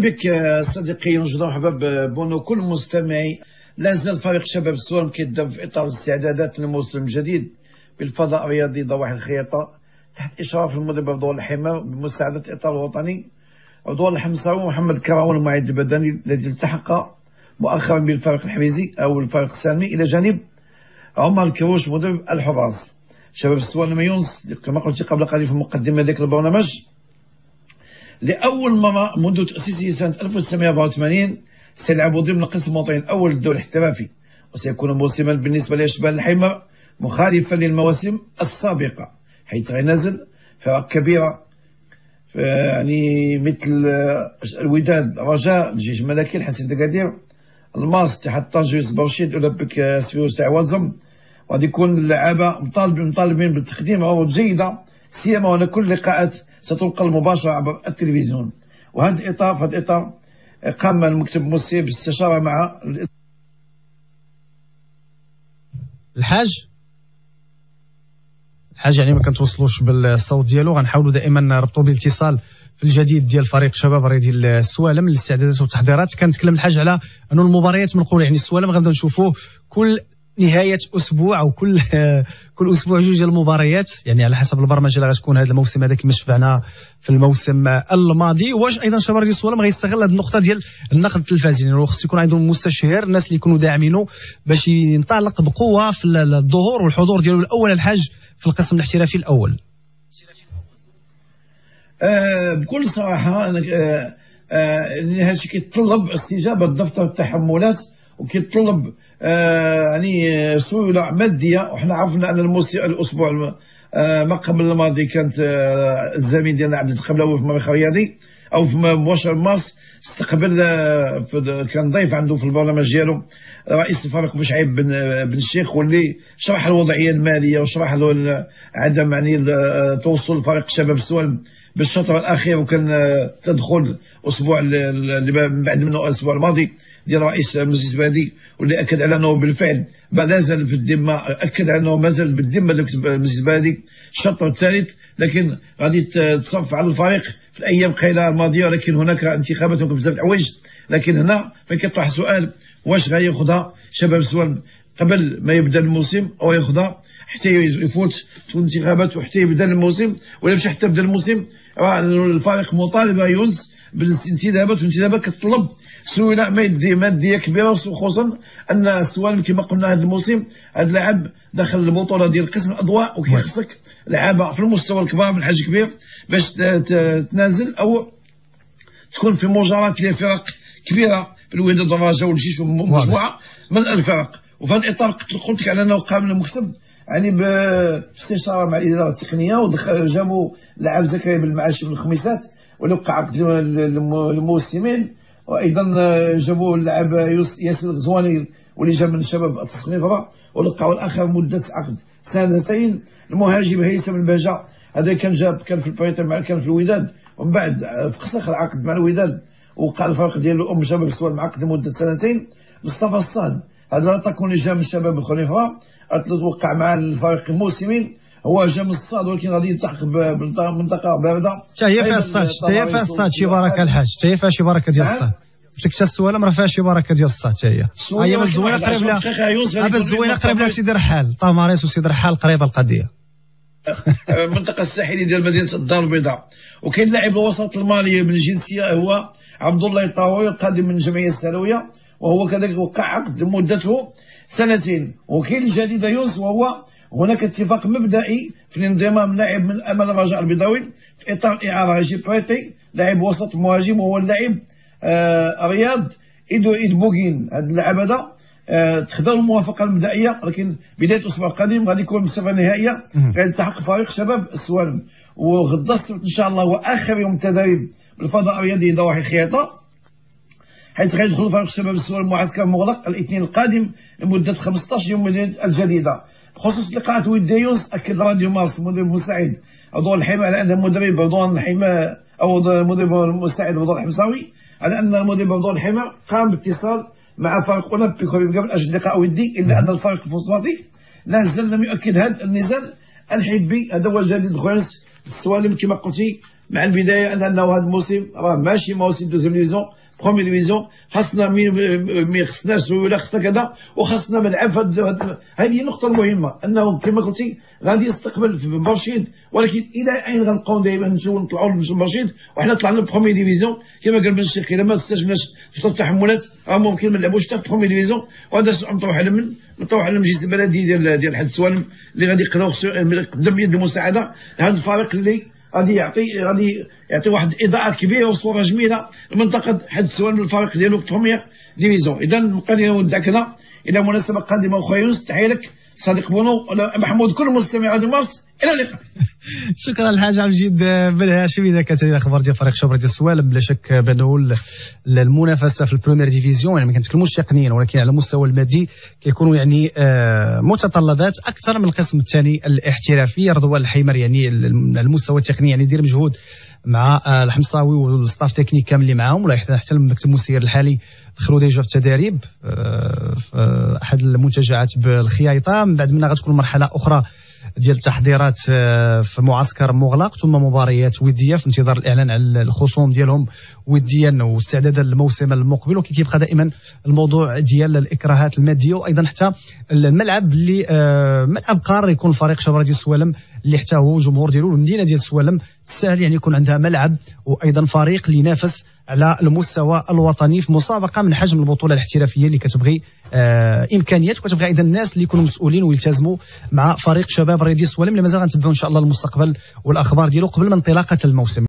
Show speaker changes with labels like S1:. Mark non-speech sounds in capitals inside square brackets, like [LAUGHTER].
S1: بك صديقي نجد مرحبا بونو كل مستمعي لا زال فريق شباب السوالم كيدب في إطار استعدادات الموسم الجديد بالفضاء الرياضي ضواحي الخياطه تحت إشراف المدرب عبد الحمى بمساعدة الاطار الوطني عبد الحمصاوي ومحمد كراون المعد البدني الذي التحق مؤخرا بالفريق الحميزي أو الفريق السالمي إلى جانب عمر الكروش مدرب الحراس. شباب السوالم يونس كما قلت قبل قليل في مقدمة ذاك البرنامج. لأول مرة منذ تأسيسه سنة 1984 سيلعب ضمن قسم الوطني الأول الدوري الاحترافي وسيكون موسما بالنسبة لأشبال الحمى مخالفا للمواسم السابقة حيث غينزل فرق كبيرة يعني مثل الوداد رجاء الجيش الملكي الحسن دكادير الماس تحت طنجة برشيد أولمبيك سفيو سعوازم وغادي يكون اللعابة مطالبين بالتقديم جيدة سيما وأن كل لقاءات ستنقل مباشرة عبر التلفزيون. وهذا الإطار في هذا الإطار قام المكتب المصري بالاستشارة مع
S2: الحاج؟ الحاج يعني ما كنتوصلوش بالصوت ديالو. غنحاولوا دائما نربطوا بالإتصال في الجديد ديال فريق شباب رياضي السوالم. للاستعدادات والتحضيرات. كنتكلم الحاج على أنه المباريات من يعني السوالم غنبدأو نشوفوه كل نهاية أسبوع أو كل [LAUGHS] كل أسبوع جوج ديال المباريات. يعني على حسب البرمجة اللي غتكون هذا الموسم هذا كما شفعنا في الموسم الماضي. واش أيضا شباب ديال الصوالم غيستغل هذه النقطة ديال النقد التلفزيوني يعني خص يكون عندهم مستشير الناس اللي يكونوا داعمينه باش ينطلق بقوة في الظهور والحضور ديالو الأول الحاج في القسم الاحترافي الأول.
S1: آه بكل صراحة آه هذا الشيء كيتطلب استجابة دفتر التحملات وكيتطلب آه يعني سيوله مادية. وحنا عرفنا أن الموسيقى الأسبوع آه ما قبل الماضي كانت آه الزميل ديالنا عبد الرزاق قبلاوي في المريخ الرياضي أو في مباشر مارس. استقبل آه، كان ضيف عنده في البرنامج ديالو رئيس الفريق بشعيب بن بن الشيخ واللي شرح الوضعية المالية وشرح له عدم يعني توصل الفريق شباب السوالم بالشطر الأخير وكان تدخل أسبوع اللي بعد منه الأسبوع الماضي ديال رئيس المجلس البلدي واللي أكد على أنه بالفعل ما زال في الذمة أكد على أنه ما زال بالذمة المجلس البلدي الشطر الثالث لكن غادي تصرف على الفريق في الأيام قليلة الماضية ولكن هناك انتخابات بزاف الحوايج لكن هنا فين كيطرح سؤال واش غياخذها شباب السوال قبل ما يبدأ الموسم أو ياخذها حتى يفوت الانتخابات وحتى يبدأ الموسم ولا مش حتى يبدأ الموسم الفريق مطالب يونس بالانتدابات والانتدابات كتطلب سوينا ماديه كبيرة خصوصا أن السوالم كما قلنا هذا الموسم هذا اللاعب دخل البطولة ديال قسم الأضواء وكيخصك لعابة في المستوى الكبار من حاجة كبير باش تنازل أو تكون في مجاراه لفرق كبيرة الوحده الدراجة والجيش ومجموعه من الفرق. وفي هذا الإطار قلت لك على أنه قام المكسب يعني باستشارة مع الإدارة التقنية وجابوا لاعب زكريا بالمعاشي في الخميسات ولقى عقد الموسمين وأيضا جابوا اللاعب ياسر الغزواني واللي جا من شباب التصنيف ولقاو الآخر مدة عقد سنتين المهاجم هيثم البهجة هذا كان جاب كان في البريطان مع كان في الوداد ومن بعد فسخ العقد مع الوداد وقع الفرق ديالو أم شباب السوال معقد لمدة سنتين. مصطفى الصاد هذا لا تكون جا من شباب الخليفه توقع مع الفريق الموسمين. هو جا من الصاد ولكن غادي يلتحق بمنطقه بارده.
S2: حتى هي فيها الصاد حتى هي فيها الصاد شي بركة الحاج حتى هي فيها شي بركة ديال الصاد. مشيت السوالم راه فيها شي بركة ديال الصاد حتى هي. هي الزوينه قريب لها. الزوينه قريب لها سيدي رحال طاماريس وسيدي رحال قريبة القضية. [LAUGHS]
S1: المنطقة الساحليه ديال مدينة الدار البيضاء. وكاين لاعب الوسط المالي من الجنسية هو عبد الله الطاوي قادم من الجمعيه الثانويه وهو كذلك وقع عقد مدته سنتين. وكاين الجديد يونس وهو هناك اتفاق مبدئي في الانضمام لاعب من أمل الرجاء البيضاوي في إطار إعارة يجي بريتي لاعب وسط مهاجم وهو اللاعب آه رياض ايدو ايد بوغين. هذا اللاعب هذا آه تخدم الموافقة المبدئية ولكن بداية الأسبوع القادم غادي يكون بصفه نهائية. غيلتحق فريق شباب السوالم وغدا السبت إن شاء الله هو اخر يوم تدريب بالفضاء الرياضي ضواحي خياطة. حيث غيدخل فريق الشباب السوالم معسكر مغلق الاثنين القادم لمدة 15 يوم من الجديدة. بخصوص لقاءات وديوس أكد راديو مارس مدرب مساعد عضو الحمى على أن المدرب عضو الحمى أو المدرب المساعد عضو الحمصاوي على أن المدرب عضو الحمى قام باتصال مع فريق اولمبيكو قبل أجل لقاء ودي إلا أن الفريق الفوسفاتي لا زال لم يؤكد هذا النزال الحبي. هذا هو الجديد خويا السوالم كما قلتي مع البداية أنه هذا الموسم راه ماشي موسم deuxième division première division خاصنا mais خصناش سيوله خصنا كذا وخاصنا ملعب هذه النقطة المهمة انه كما قلتي غادي يستقبل في برشيد ولكن إلى أين غنبقاو دائما نشوفوا نطلعوا لبرشيد وحنا طلعنا première division كما قال بن الشيخ إلا ما استجبناش في التحملات راه ممكن ما نلعبوش حتى في première division وهذا نطرح على من نطرح على المجلس البلدي ديال ديال حد السوالم اللي غادي يقدروا يقدم يد المساعدة. لهذا الفريق اللي غادي يعطي غادي يعطي واحد إضاءة كبيرة وصورة جميلة لمنطقة حد السوالم من الفريق ديالو في division. اذا نبقى نودعك هنا إلى مناسبة قادمة اخويا يونس تحية لك صديق بونو محمود كل مستمع راديو مارس إلى اللقاء.
S2: شكرا الحاج عبد المجيد بن هاشم. إذا كانت هذه الأخبار ديال فريق شباب ديال السوالم بلا شك بانه المنافسه في ال première division. يعني ما كنتكلموش تقنيا ولكن على المستوى المادي كيكونوا يعني آه، متطلبات أكثر من القسم الثاني الاحترافي. رضوان الحيمر يعني المستوى التقني يعني يدير مجهود مع آه، الحمصاوي وال staff technique كامل اللي معاهم ولا حتى المكتب المسير الحالي. دخلوا déjà في التدريب آه، في أحد المنتجعات بالخيايطه من بعد منها غتكون مرحلة أخرى ديال التحضيرات آه، في معسكر مغلق ثم مباريات ودية في انتظار الإعلان على الخصوم ديالهم وديا واستعدادا للموسم المقبل. وكيبقى دائما الموضوع ديال الإكراهات المادية وأيضا حتى الملعب اللي آه، ملعب قرار يكون فريق شبرا ديال السوالم اللي حتى هو جمهور ديالو المدينة ديال السوالم سهل يعني يكون عندها ملعب وأيضا فريق اللي ينافس على المستوى الوطني في مسابقة من حجم البطولة الاحترافية اللي كتبغي آه إمكانيات وكتبغي أيضا الناس اللي يكونوا مسؤولين ويلتزموا مع فريق شباب رياضي السوالم اللي مازال غنتبعوا إن شاء الله المستقبل والأخبار ديالو قبل من انطلاقة الموسم.